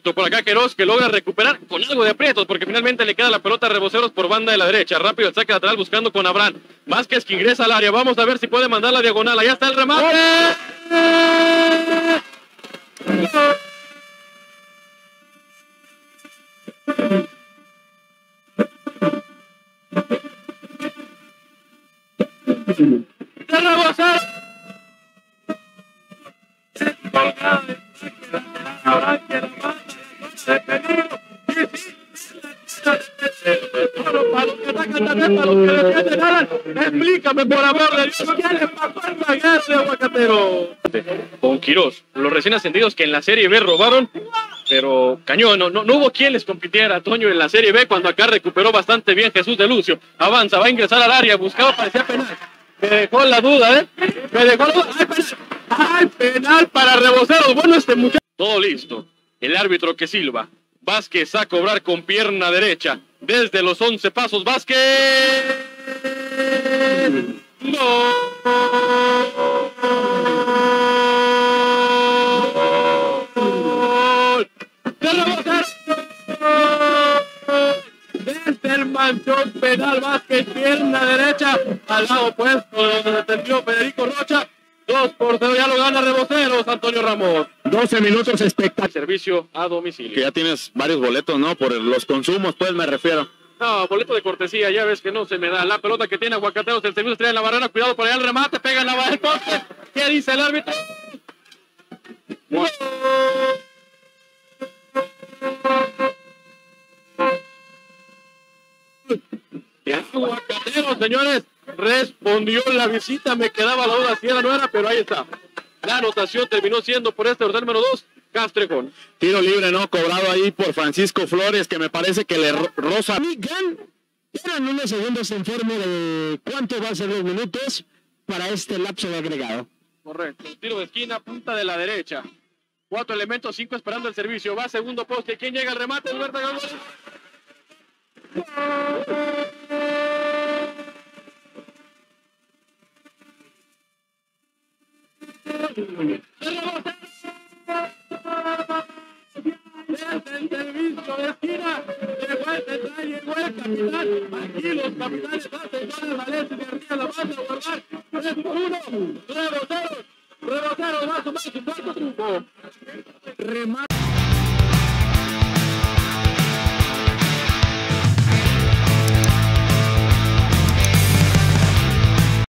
Por acá Queiroz que logra recuperar con algo de aprietos porque finalmente le queda la pelota a Reboceros por banda de la derecha. Rápido el saque lateral buscando con Abraham. Vázquez que ingresa al área. Vamos a ver si puede mandar la diagonal. Allá está el remate. De Reboceros. Por amor de Dios, ¿qué le pasó aguacatero? Con Quirós, los recién ascendidos que en la Serie B robaron, pero cañón, no, no, no hubo quien les compitiera a Toño en la Serie B cuando acá recuperó bastante bien Jesús de Lucio. Avanza, va a ingresar al área, buscaba, parecía penal. Me dejó la duda, ¿eh? Me dejó la duda. ¡Ay, penal! ¡Ay, penal para Reboceros! Bueno, este muchacho. Todo listo. El árbitro que silba. Vázquez a cobrar con pierna derecha. Desde los 11 pasos, Vázquez. Gol. De. Desde el manchón penal, Vázquez, pierna derecha. Al lado opuesto, donde se atendió Federico Rocha. Dos por cero, ya lo gana Reboceros, Antonio Ramos. 12 minutos espectaculares. Servicio a domicilio. Que ya tienes varios boletos, ¿no? Por los consumos, pues me refiero. No, boleto de cortesía, ya ves que no se me da. La pelota que tiene Aguacateros, el servicio estrella en la barrera, cuidado por allá el remate, pega en la barrera, el poste. ¿Qué dice el árbitro? Y Aguacateros, señores, respondió la visita, me quedaba la duda si era o no era, pero ahí está. La anotación terminó siendo por este orden número 2, Castrejón. Tiro libre, ¿no? Cobrado ahí por Francisco Flores, que me parece que le ro- roza. Miguel, eran unos segundos en forma de cuánto va a ser los minutos para este lapso de agregado. Correcto. Tiro de esquina, punta de la derecha. Cuatro elementos, cinco esperando el servicio. Va segundo poste. ¿Quién llega al remate? González. De los capitanes hacen goles, Valencia y arriba la banda a guardar. 3 por 1, reboteros, reboteros, va a sumar su cuarto triunfo. Remate.